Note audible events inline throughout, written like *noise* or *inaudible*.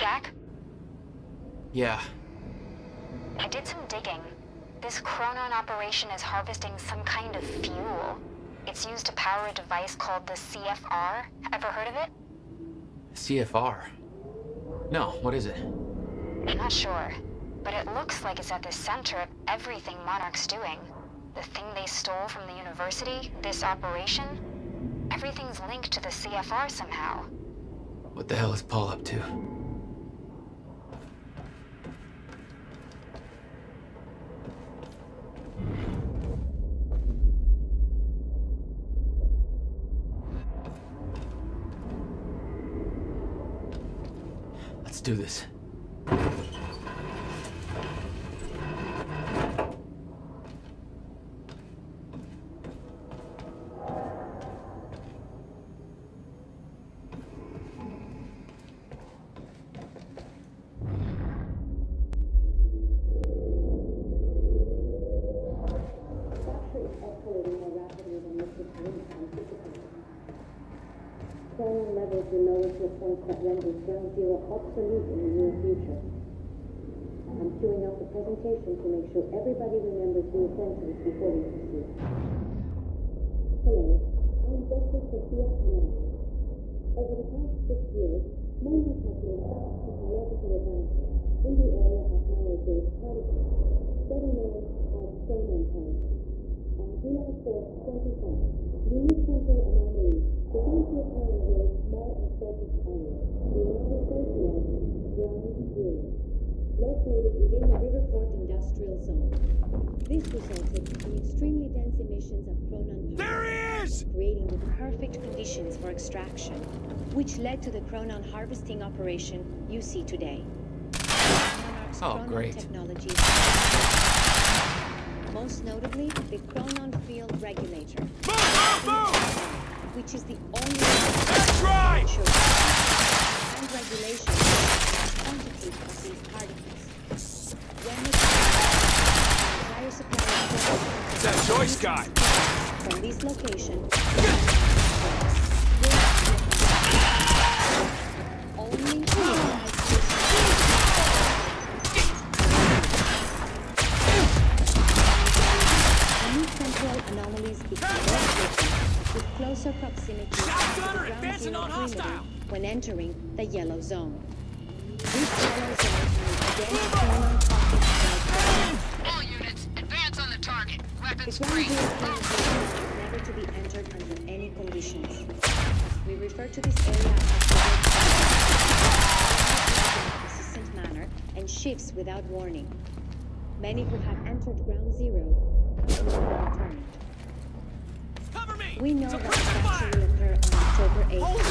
Jack? Yeah. I did some digging. This Chronon operation is harvesting some kind of fuel. It's used to power a device called the CFR. Ever heard of it? CFR. No, what is it? I'm not sure, but it looks like it's at the center of everything Monarch's doing. The thing they stole from the university, this operation, everything's linked to the CFR somehow. What the hell is Paul up to? Let's do this. Structure is escalating more rapidly than Mr. Karim anticipated. Chronon levels will lower to a point that renders ground zero obsolete in the near future. I'm queuing up the presentation to make sure everybody remembers the essentials before we proceed. Hello, I'm Dr. Sofia Amaral. Over the past six years, Monarch has made vast technological advances in the area of Meyer-based particles, better known as chronon particles. On July 4, 2020, unique temporal anomalies began to occur in very small and focused areas. We now to ground zero, located within the Industrial Zone. This resulted in extremely dense emissions of chronon There he is! creating the perfect conditions for extraction, which led to the Chronon harvesting operation you see today. Monarch's Oh, Chronon great. technology most notably the Chronon Field Regulator, Move, move, move! which is the only That's right! ensure and regulation of the quantity of these particles. When the entire supply of It's that Joyce guy. from this location without warning. Many who have entered ground zero have returned. Cover me! We know that the will occur on October 8th. Holy!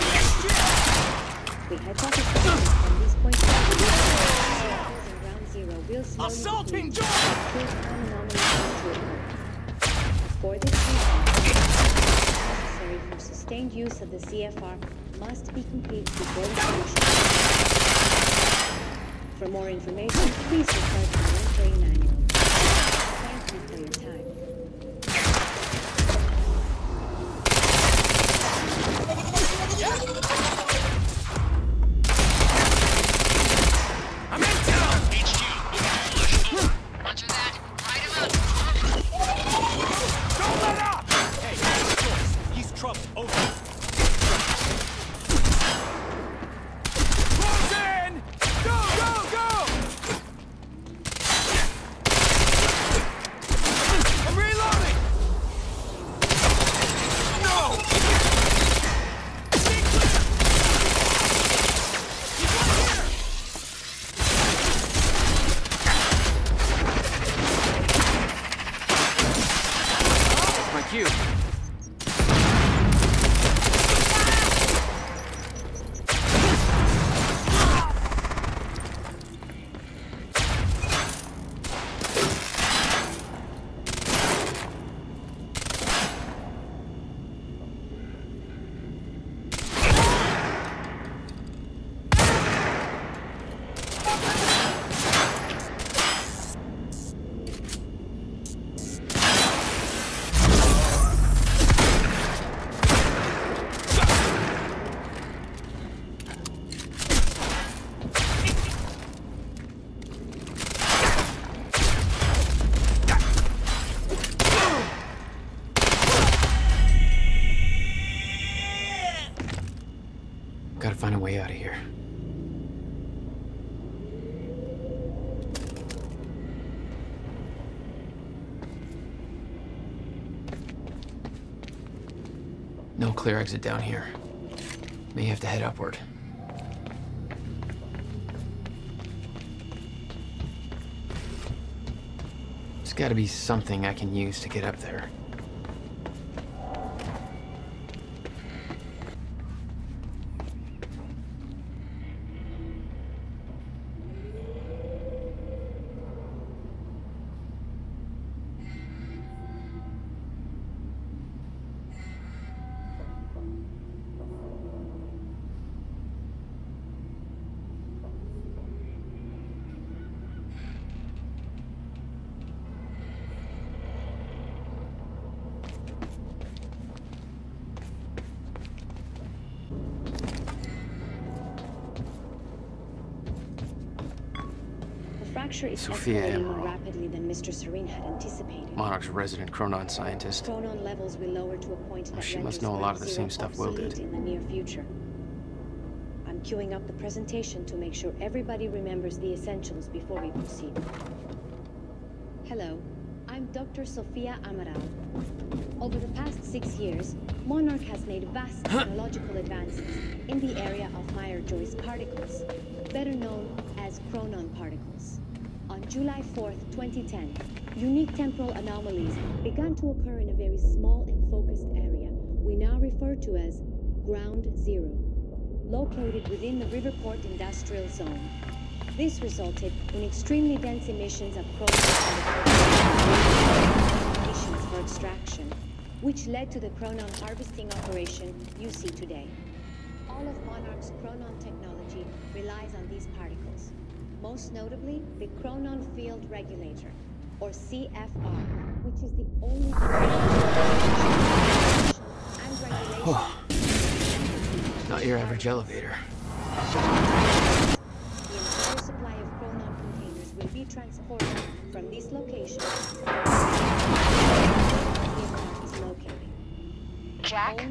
We hypothesize that from this point forward, the in ground zero will slowly Assaulting George! as full-time anomalies begin to occur. For this reason, the necessary for sustained use of the CFR must be complete before installation. For more information, please refer to the employee manual. Thank you for your time. Clear exit down here. May have to head upward. There's gotta be something I can use to get up there. Is Sofia escalating more rapidly than Mr. Serene had anticipated. Monarch's resident Chronon scientist. Chronon levels will lower to a point Oh, she must know a lot of the same stuff Will did. in the near future. I'm queuing up the presentation to make sure everybody remembers the essentials before we proceed. Hello, I'm Dr. Sofia Amaral. Over the past six years, Monarch has made vast *coughs* technological advances in the area of Meyer-Joyce particles, better known as chronon particles. On July 4th, 2010, unique temporal anomalies began to occur in a very small and focused area we now refer to as Ground Zero, located within the Riverport Industrial Zone. This resulted in extremely dense emissions of conditions for extraction, which led to the chronon harvesting operation you see today. All of Monarch's chronon technology relies on these particles, most notably the chronon field regulator, or CFR, which is the only regulation *sighs* Not your average elevator. The entire supply of chronon containers will be transported from this location Jack,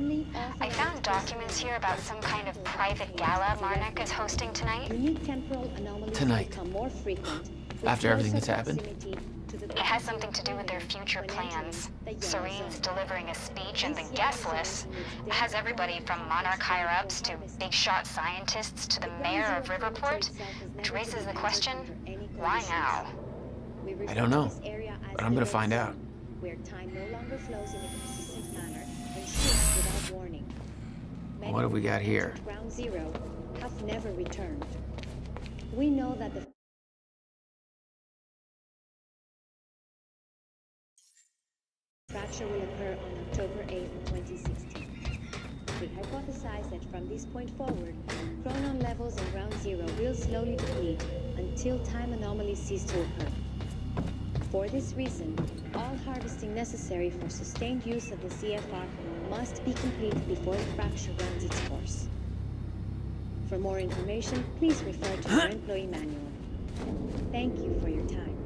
I found documents here about some kind of private gala Monarch is hosting tonight. Unique temporal anomalies Tonight. become more frequent with After everything that's happened? proximity to the It has something to do with their future plans. Serene's delivering a speech and the guest list has everybody from Monarch particles higher ups to big shot scientists to the The mayor of Riverport, which raises the question, why now? I don't know, this area as but I'm gonna red find zone, out. What have we got here? Ground Zero have never returned. We know that the fracture will occur on October 8, 2016. We hypothesize that from this point forward, chronon levels in ground zero will slowly deplete until time anomalies cease to occur. For this reason, all harvesting necessary for sustained use of the CFR must be complete before the fracture runs its course. For more information, please refer to your *gasps* employee manual. Thank you for your time.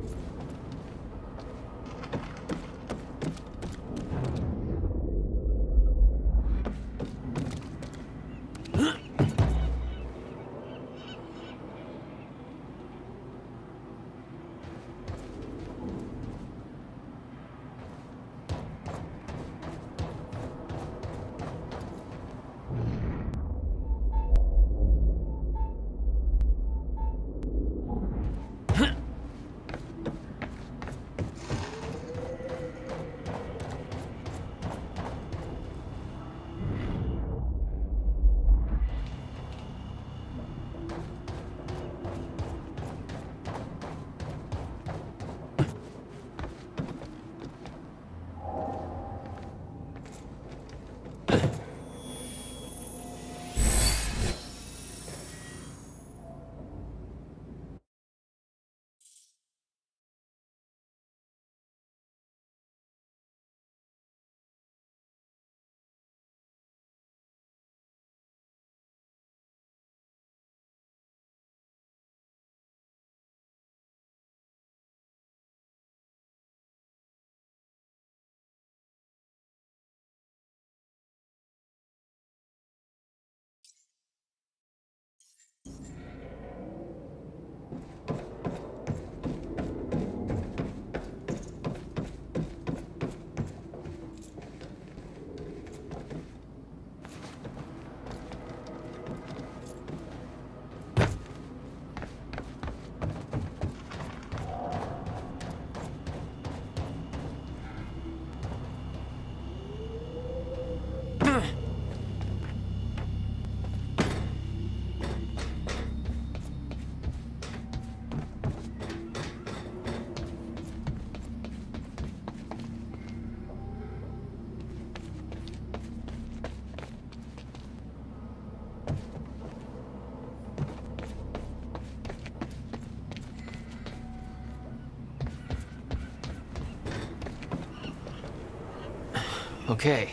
Okay.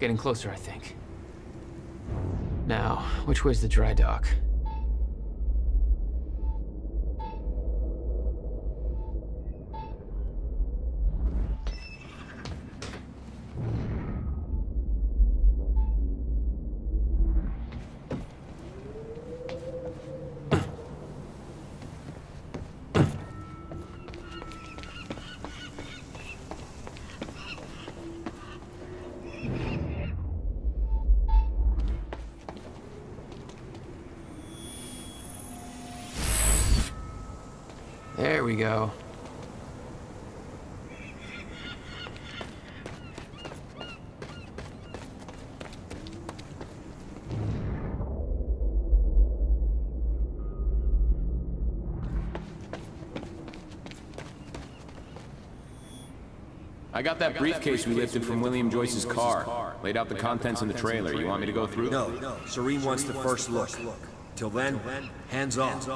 Getting closer, I think. Now, which way's the dry dock? I got that briefcase we lifted from William Joyce's car. Laid out the contents in the trailer. You want me to go through? No, no. Serene wants the first look. Till then, hands off.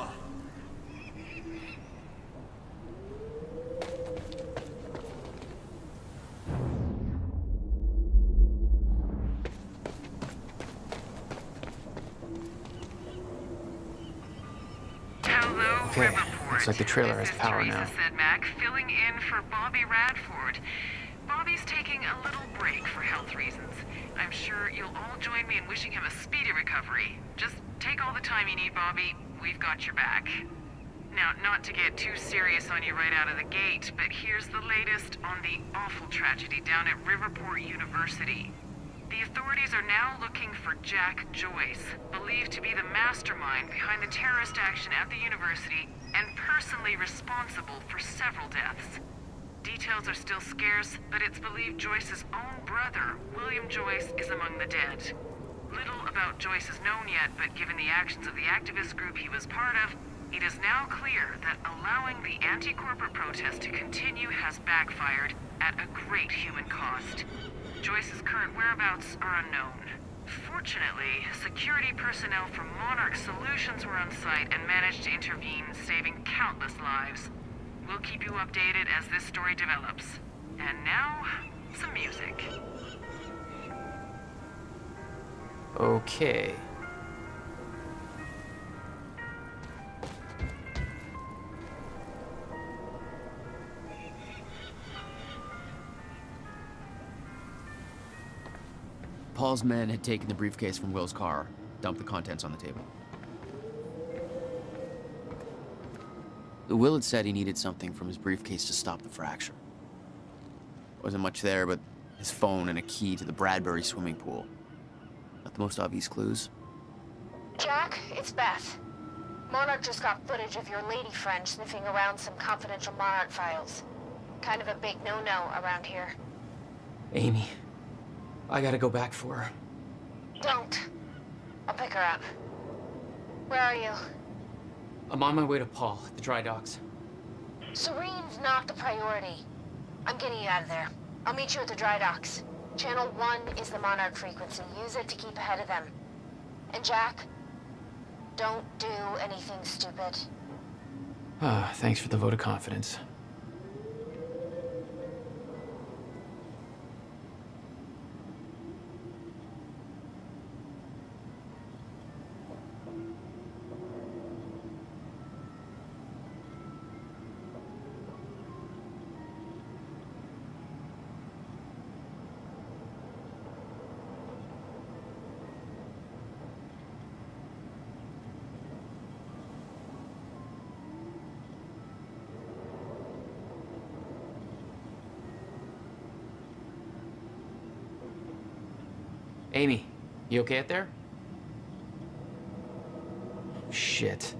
Like the trailer has power Teresa now. Sedmak filling in for Bobby Radford. Bobby's taking a little break for health reasons. I'm sure you'll all join me in wishing him a speedy recovery. Just take all the time you need, Bobby. We've got your back. Now, not to get too serious on you right out of the gate, but here's the latest on the awful tragedy down at Riverport University. The authorities are now looking for Jack Joyce, believed to be the mastermind behind the terrorist action at the university and personally responsible for several deaths. Details are still scarce, but it's believed Joyce's own brother, William Joyce, is among the dead. Little about Joyce is known yet, but given the actions of the activist group he was part of, it is now clear that allowing the anti-corporate protest to continue has backfired at a great human cost. Joyce's current whereabouts are unknown. Fortunately, security personnel from Monarch Solutions were on site and managed to intervene, saving countless lives. We'll keep you updated as this story develops. And now, some music. Okay. Paul's men had taken the briefcase from Will's car, dumped the contents on the table. Will had said he needed something from his briefcase to stop the fracture. Wasn't much there but his phone and a key to the Bradbury swimming pool. Not the most obvious clues. Jack, it's Beth. Monarch just got footage of your lady friend sniffing around some confidential Monarch files. Kind of a big no-no around here. Amy. I gotta go back for her. Don't. I'll pick her up. Where are you? I'm on my way to Paul at the dry docks. Serene's not the priority. I'm getting you out of there. I'll meet you at the dry docks. Channel 1 is the Monarch frequency. Use it to keep ahead of them. And Jack, don't do anything stupid. Ah, thanks for the vote of confidence. Amy, you okay out there? Shit.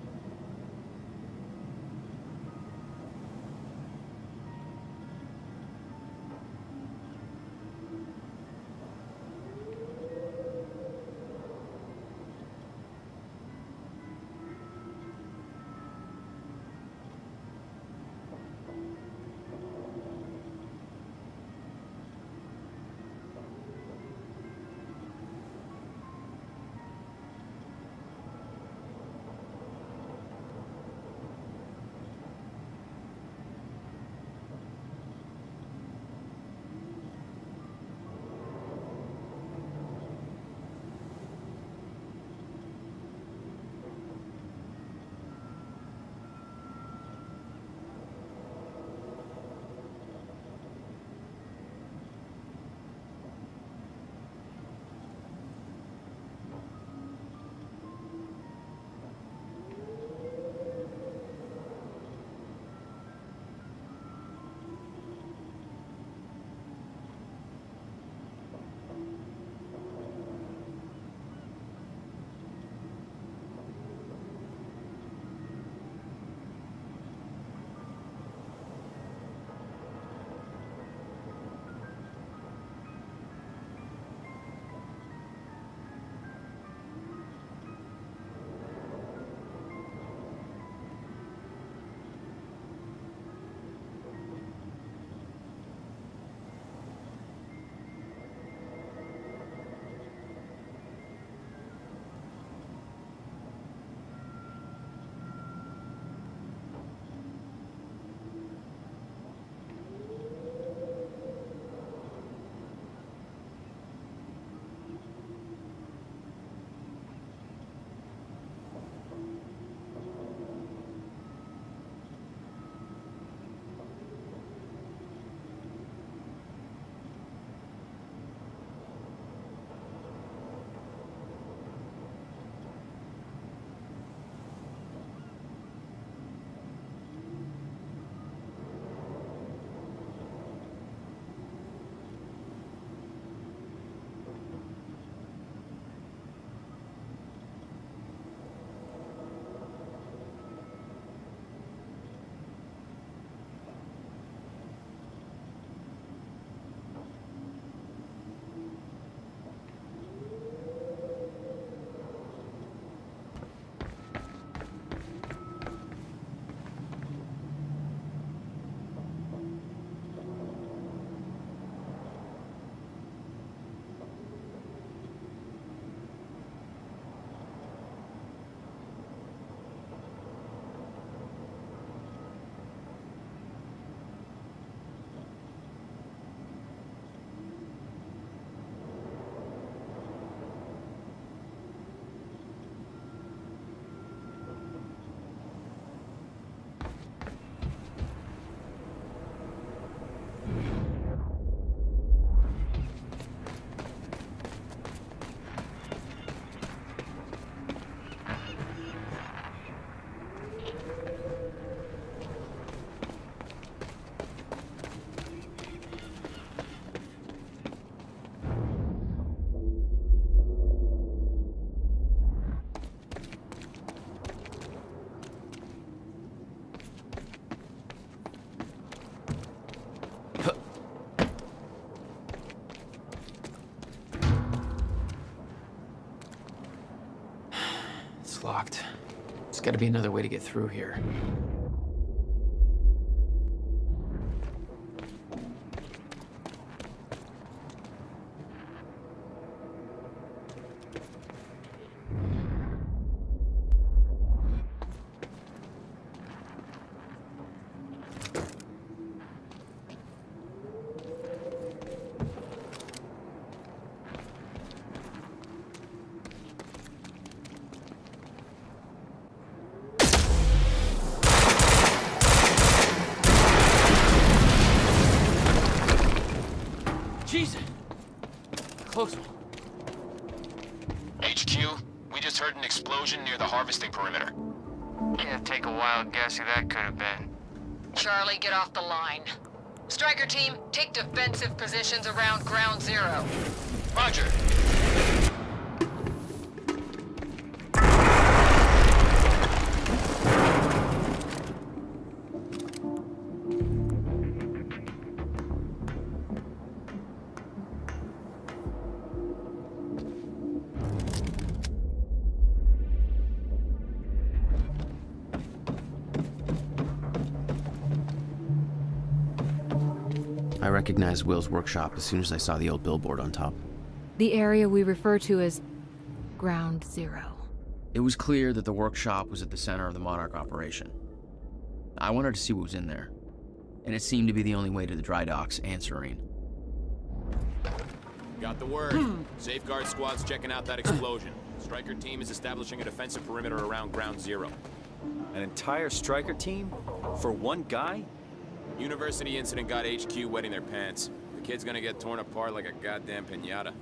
Gotta be another way to get through here. Striker team, take defensive positions around ground zero. Roger. Recognized Will's workshop as soon as I saw the old billboard on top. The area we refer to as Ground Zero. It was clear that the workshop was at the center of the Monarch operation. I wanted to see what was in there, and it seemed to be the only way to the dry docks and Serene. Got the word. *clears throat* Safeguard squad's checking out that *clears throat* explosion. Striker team is establishing a defensive perimeter around ground zero. An entire striker team? For one guy? University incident got HQ wetting their pants. The kid's gonna get torn apart like a goddamn pinata.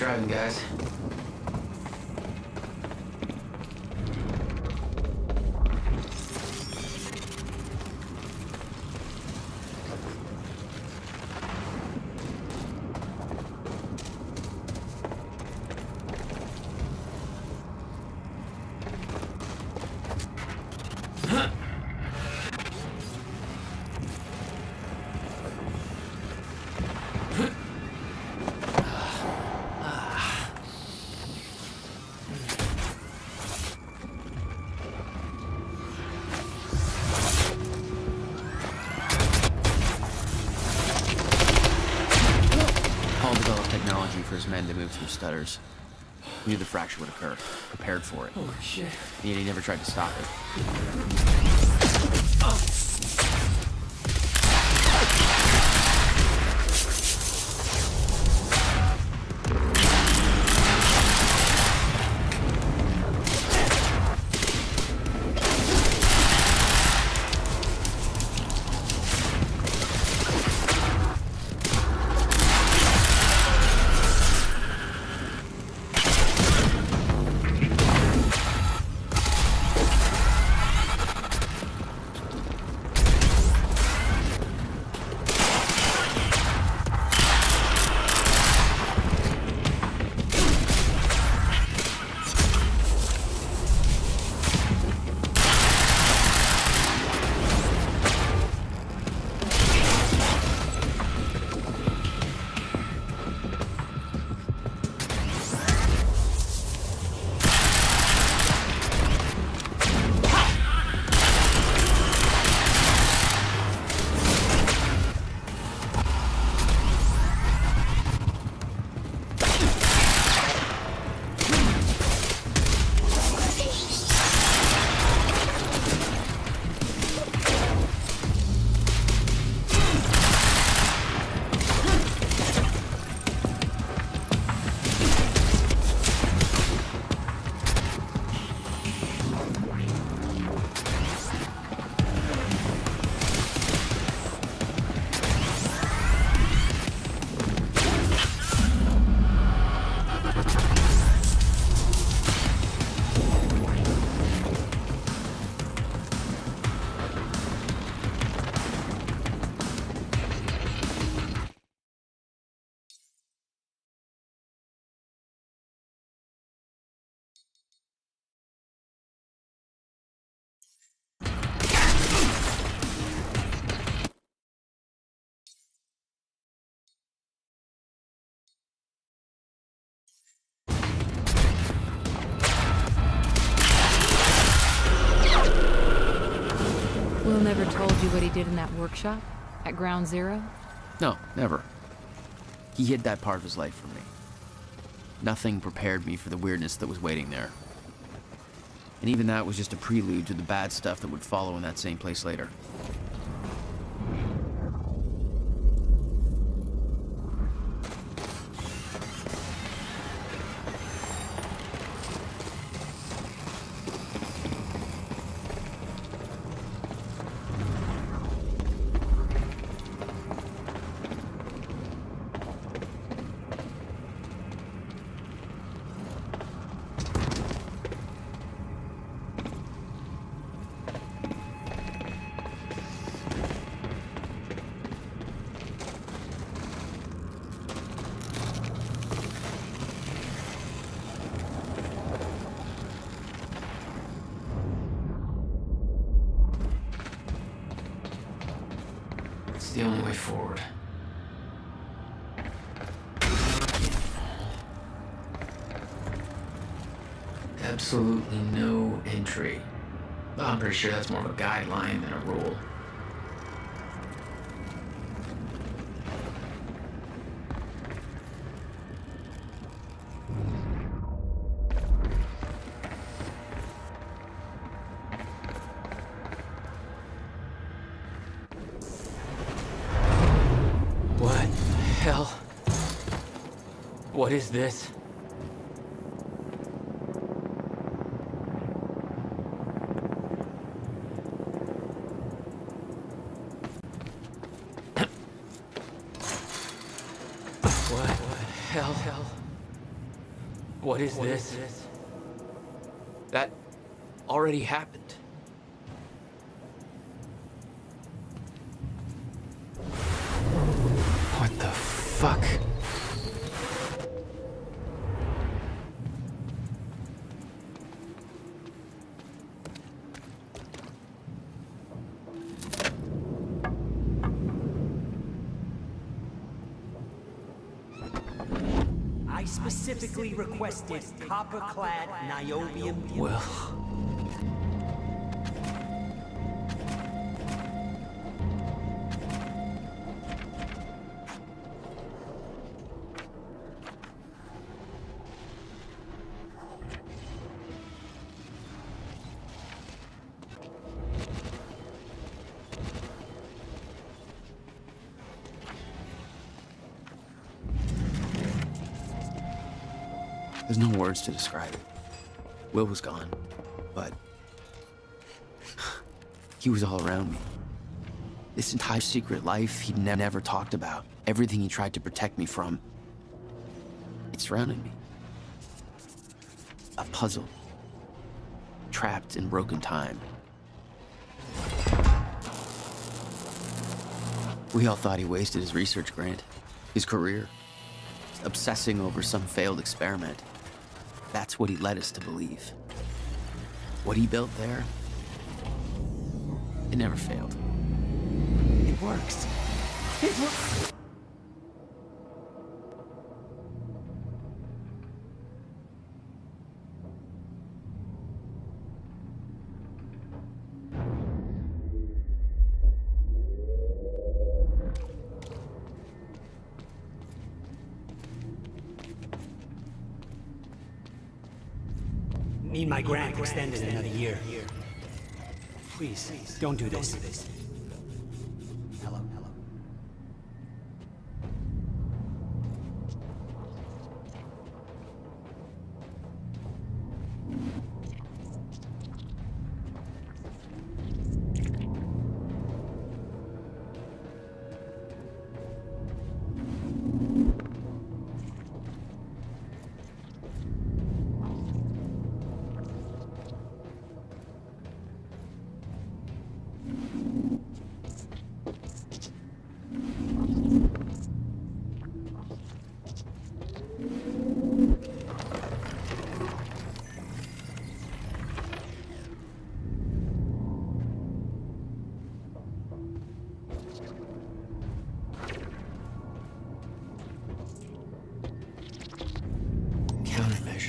Driving, guys. Knew the fracture would occur, prepared for it. Holy shit. Yet he never tried to stop it. Never told you what he did in that workshop? At Ground Zero? No, never. He hid that part of his life from me. Nothing prepared me for the weirdness that was waiting there. And even that was just a prelude to the bad stuff that would follow in that same place later. Absolutely no entry. I'm pretty sure that's more of a guideline than a rule. What the hell? What is this? What the hell? hell? What is this? That already happened. Copper-clad niobium. Well. No words to describe it. Will was gone, but *sighs* he was all around me. This entire secret life he'd ne- never talked about, everything he tried to protect me from, it surrounded me. A puzzle, trapped in broken time. We all thought he wasted his research grant, his career, obsessing over some failed experiment. That's what he led us to believe. What he built there, it never failed. It works. It works. Extended another year. Please, don't do this.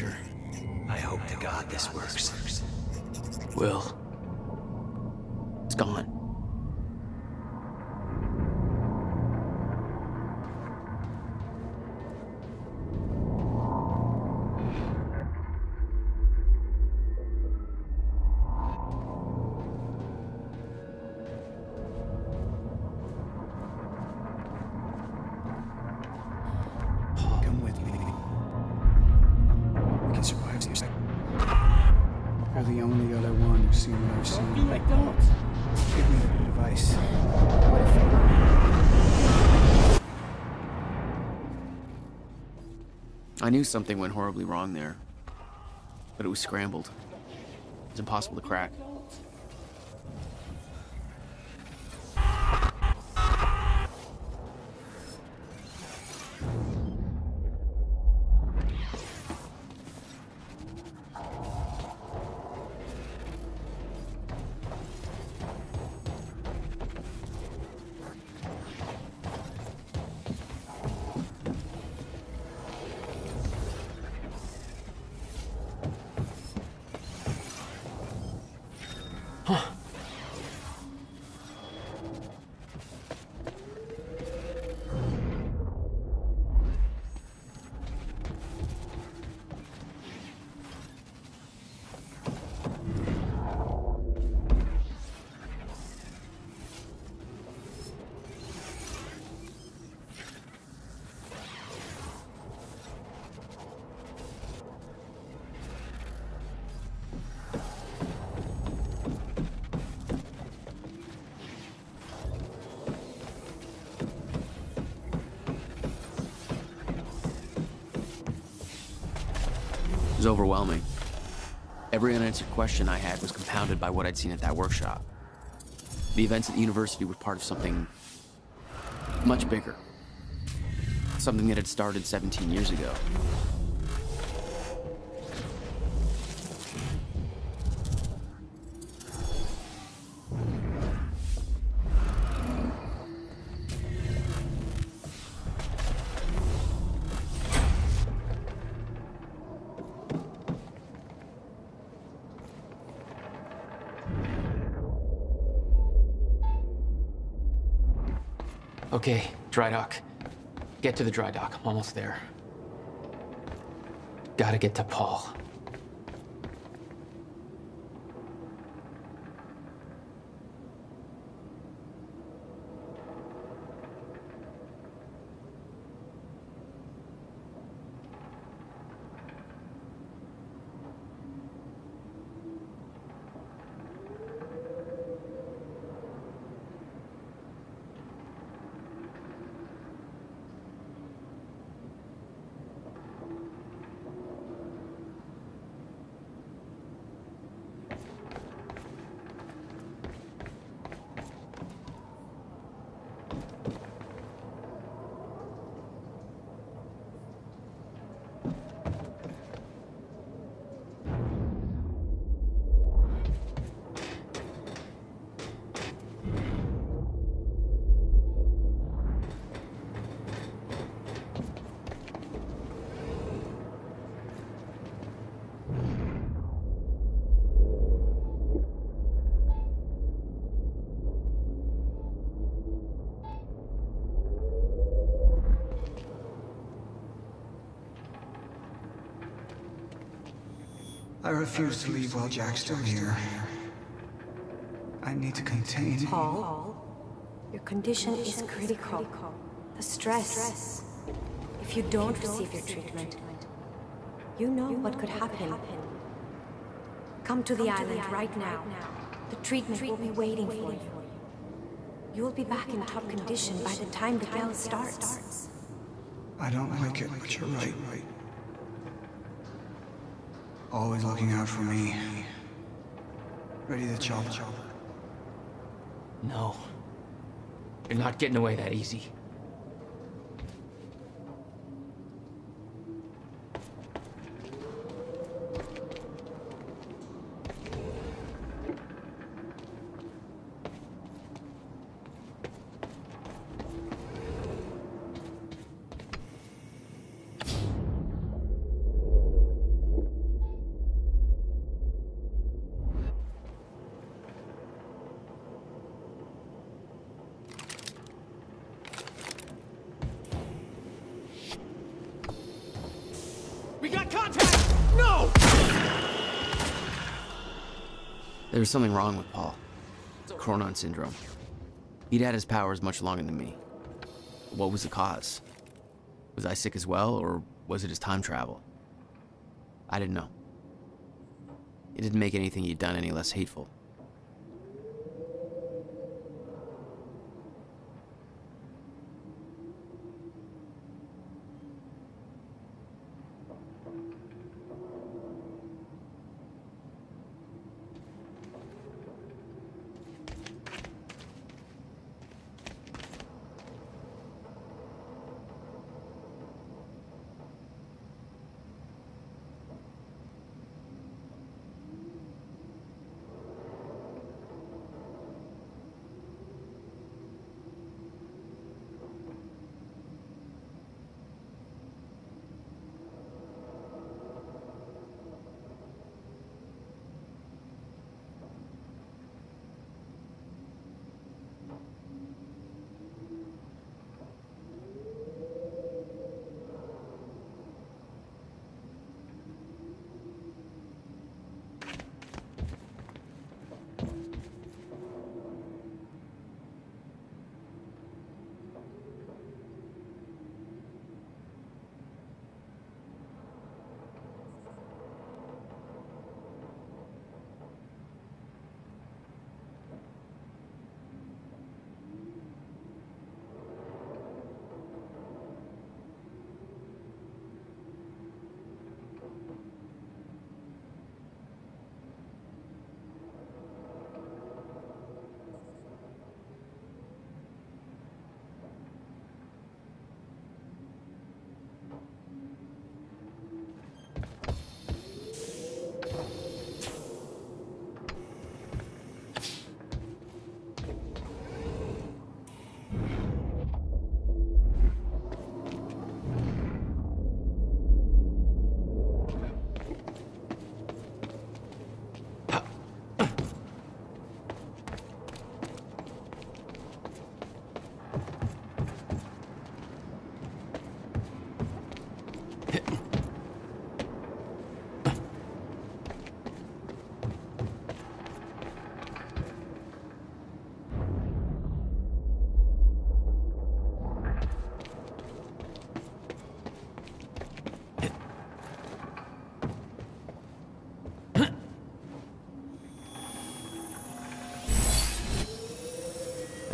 Countermeasure. I hope to God this works. Will. It's gone. Knew something went horribly wrong there, but it was scrambled. It's impossible to crack. Was overwhelming. Every unanswered question I had was compounded by what I'd seen at that workshop. The events at the university were part of something much bigger. Something that had started 17 years ago. Okay, dry dock. Get to the dry dock. I'm almost there. Gotta get to Paul. I refuse to leave while Jack's still here. I need to contain. Paul, your condition is critical. The stress. If you don't receive your treatment, you know what could happen. Come to the island right now. The treatment will be waiting for you. You will be back in top condition by the time the gale starts. I don't like it, but you're right. Always looking out for me. Ready to chop. No. You're not getting away that easy. We got contact! No! There was something wrong with Paul. Chronon syndrome. He'd had his powers much longer than me. What was the cause? Was I sick as well, or was it his time travel? I didn't know. It didn't make anything he'd done any less hateful.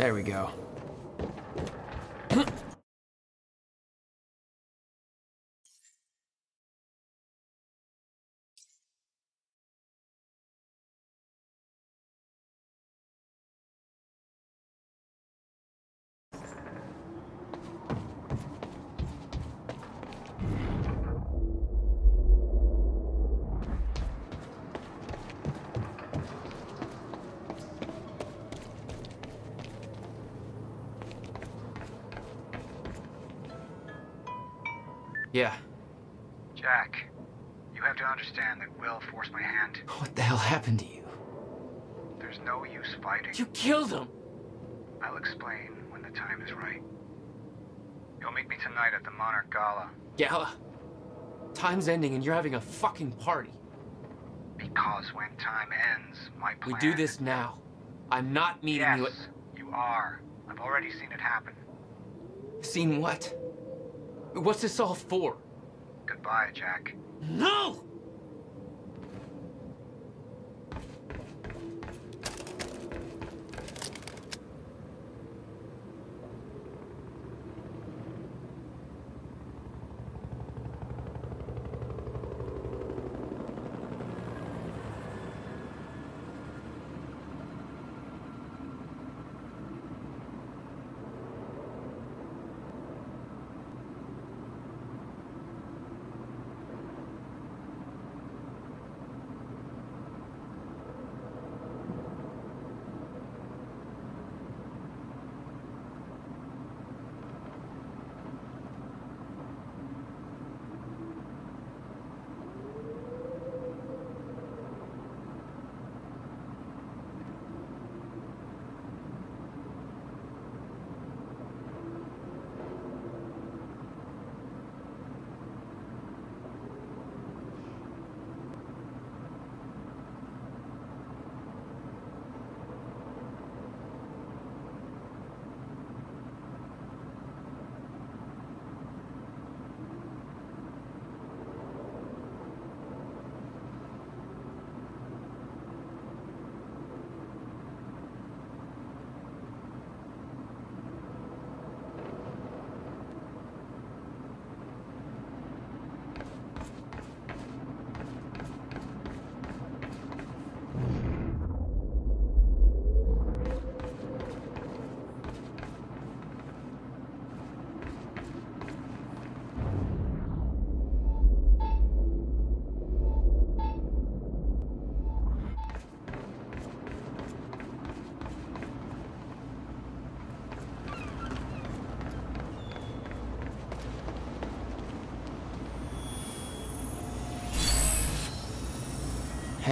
There we go. Yeah. Jack, you have to understand that Will forced my hand. What the hell happened to you? There's no use fighting. You killed him! I'll explain when the time is right. You'll meet me tonight at the Monarch Gala. Gala? Time's ending and you're having a fucking party. Because when time ends, my plan... We do this now. I'm not meeting yes, you at... you are. I've already seen it happen. Seen what? What's this all for? Goodbye, Jack. No!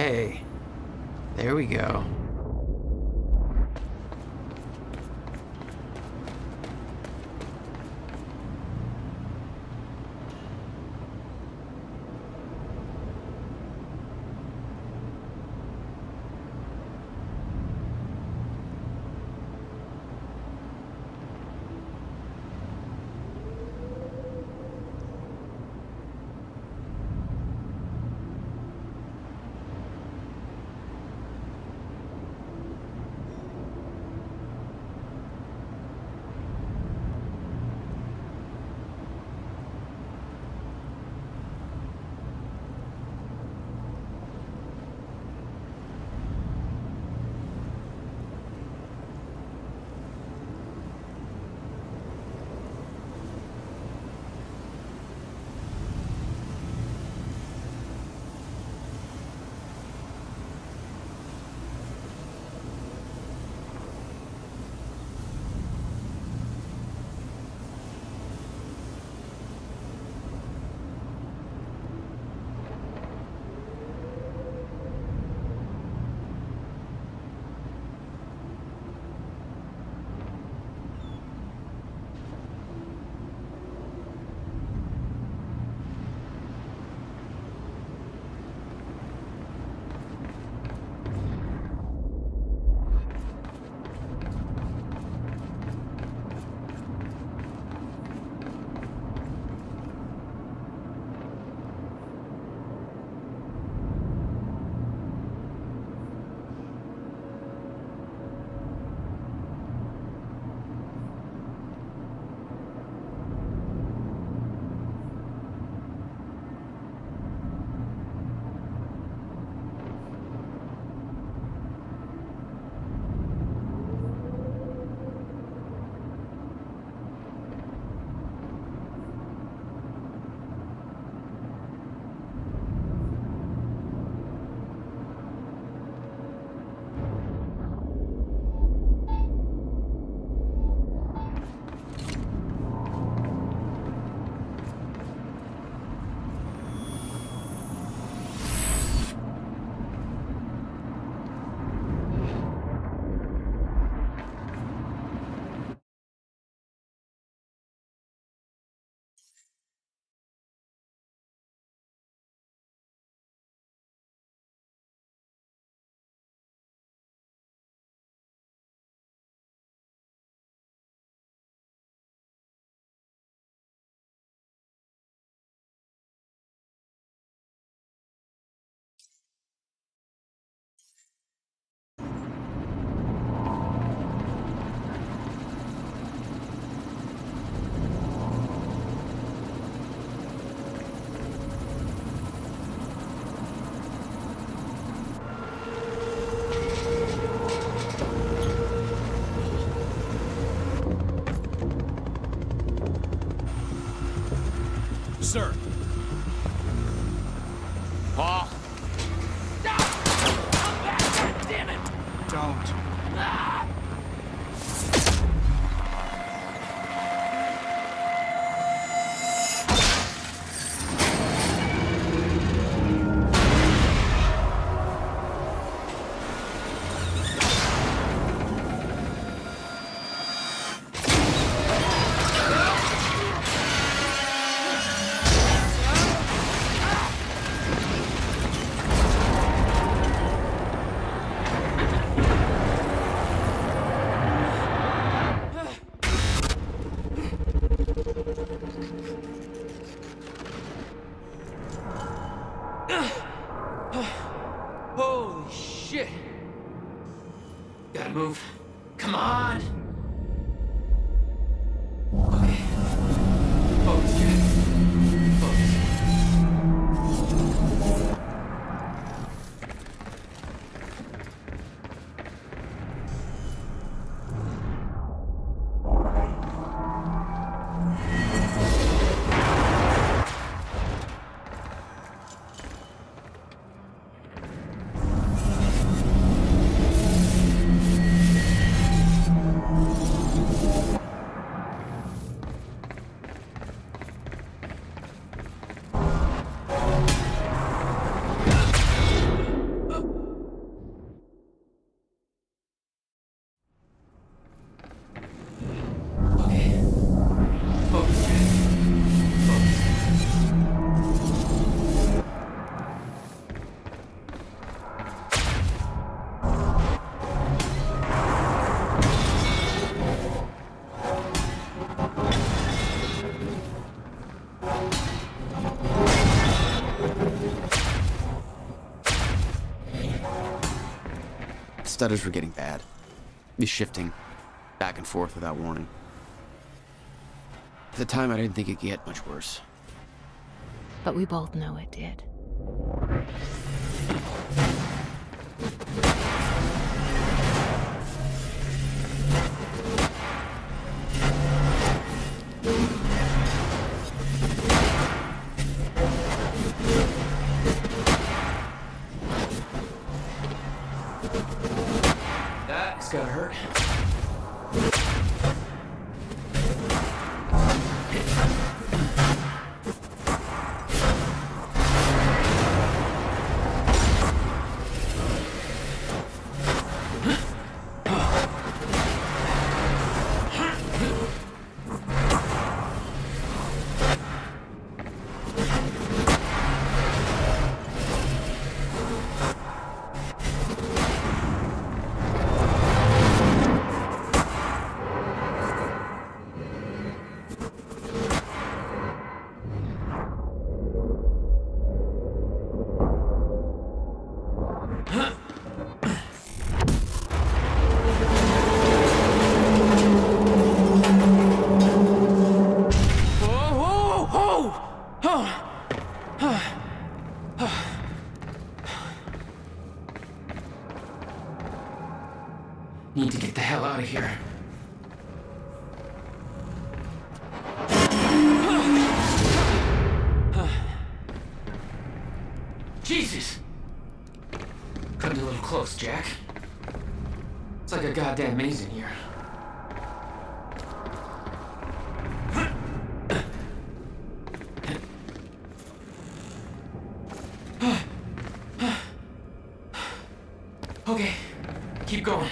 Hey, there we go. Sir. Stutters were getting bad. He's shifting back and forth without warning. At the time, I didn't think it could get much worse. But we both know it did. It's like a goddamn maze in here. *sighs* Okay, keep going.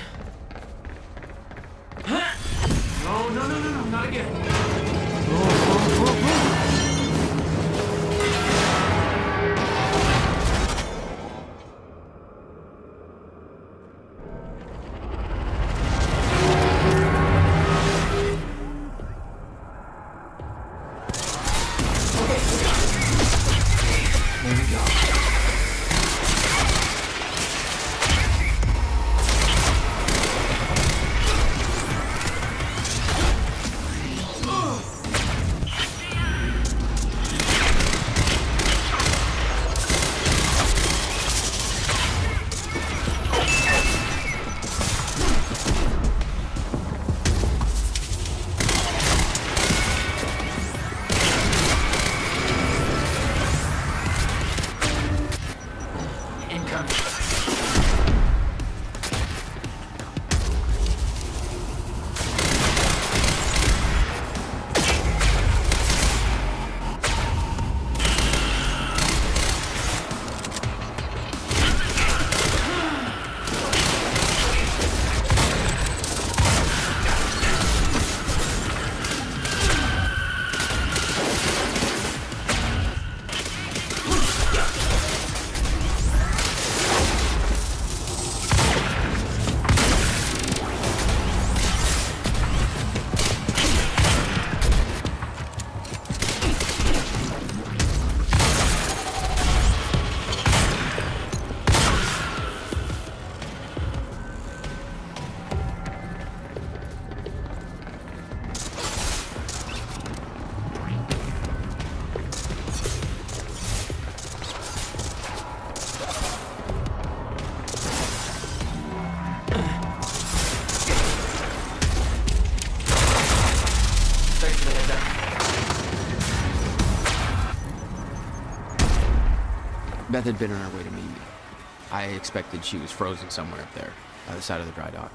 Beth had been on her way to meet me. I expected she was frozen somewhere up there, by the side of the dry dock.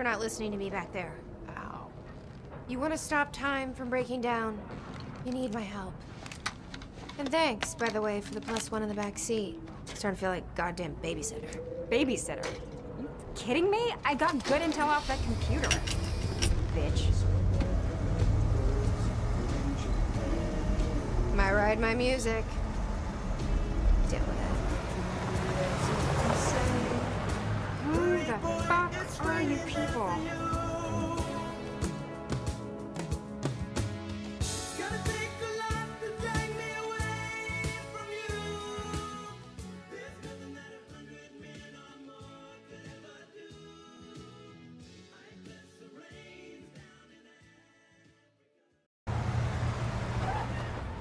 For not listening to me back there. Ow. You want to stop time from breaking down? You need my help. And thanks, by the way, for the plus one in the back seat. Starting to feel like goddamn babysitter. Babysitter? You kidding me? I got good intel off that computer. Bitch. My ride, my music. Deal with Who fuck are you people?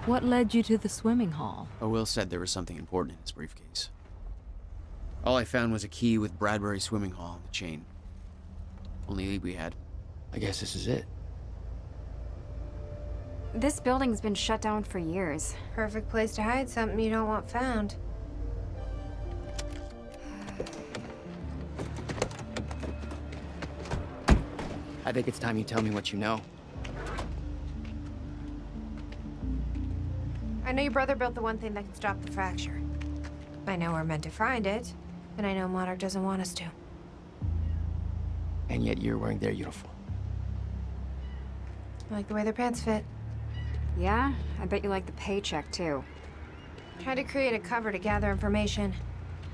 What led you to the swimming hall? Oh, Will said there was something important in his briefcase. All I found was a key with Bradbury Swimming Hall on the chain. Only lead we had. I guess this is it. This building's been shut down for years. Perfect place to hide something you don't want found. I think it's time you tell me what you know. I know your brother built the one thing that can stop the fracture. I know we're meant to find it, and I know Monarch doesn't want us to. And yet you're wearing their uniform. I like the way their pants fit. Yeah? I bet you like the paycheck, too. Tried to create a cover to gather information.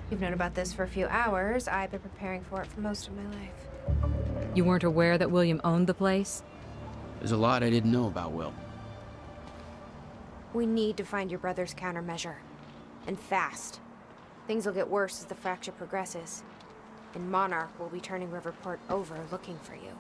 You've known about this for a few hours. I've been preparing for it for most of my life. You weren't aware that William owned the place? There's a lot I didn't know about Will. We need to find your brother's countermeasure. And fast. Things will get worse as the fracture progresses. And Monarch will be turning Riverport over looking for you.